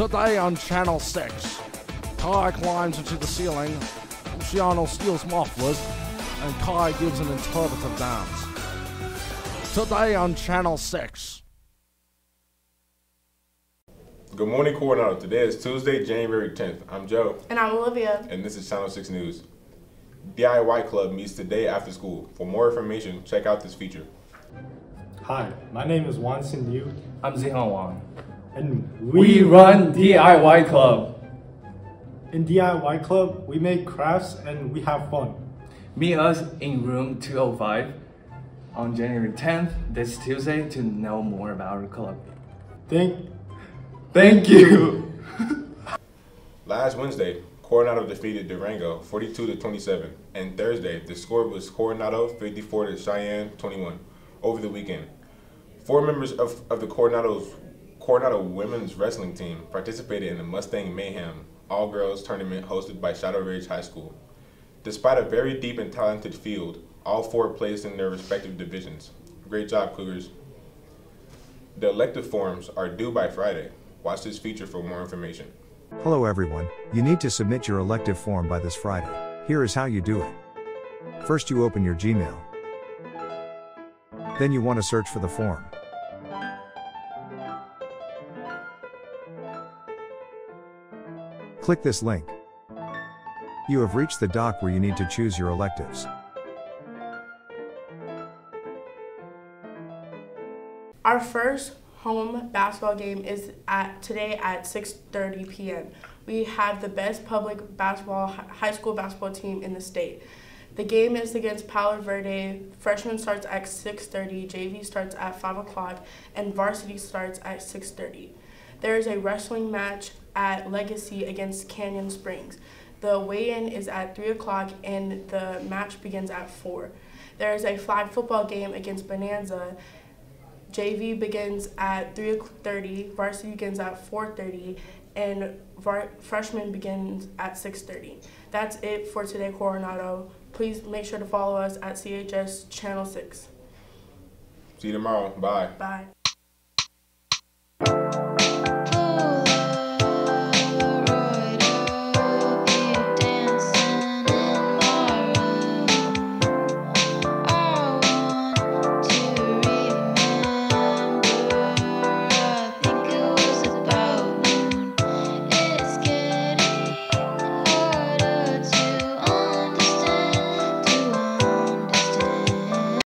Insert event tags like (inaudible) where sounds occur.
Today on Channel 6, Kai climbs into the ceiling, Luciano steals mufflers, and Kai gives an interpretive dance. Today on Channel 6. Good morning, Coronado. Today is Tuesday, January 10th. I'm Joe, And I'm Olivia. and this is Channel 6 News. DIY Club meets today after school. For more information, check out this feature. Hi, my name is Wan Sin Liu, I'm Zihan Wang. And We run DIY Club. in DIY Club. We make crafts and we have fun. Meet us in room 205 on January 10th, this Tuesday, to know more about our club. Thank Thank you. (laughs) Last Wednesday, Coronado defeated Durango 42 to 27, and Thursday the score was Coronado 54 to Cheyenne 21. Over the weekend, four members of, of the Coronado's Coronado women's wrestling team participated in the Mustang Mayhem all-girls tournament hosted by Shadow Ridge High School. Despite a very deep and talented field, all four placed in their respective divisions. Great job, Cougars. The elective forms are due by Friday. Watch this feature for more information. Hello everyone, you need to submit your elective form by this Friday. Here is how you do it. First you open your Gmail. Then you want to search for the form. Click this link. You have reached the doc where you need to choose your electives. Our first home basketball game is at today at 6:30 p.m. We have the best public basketball high school basketball team in the state. The game is against Palo Verde. Freshman starts at 6:30, JV starts at 5 o'clock, and varsity starts at 6:30. There is a wrestling match at Legacy against Canyon Springs. The weigh-in is at 3 o'clock and the match begins at 4. There is a flag football game against Bonanza. JV begins at 3:30, varsity begins at 4:30, and freshman begins at 6:30. That's it for today, Coronado. Please make sure to follow us at CHS Channel 6. See you tomorrow. Bye. Bye.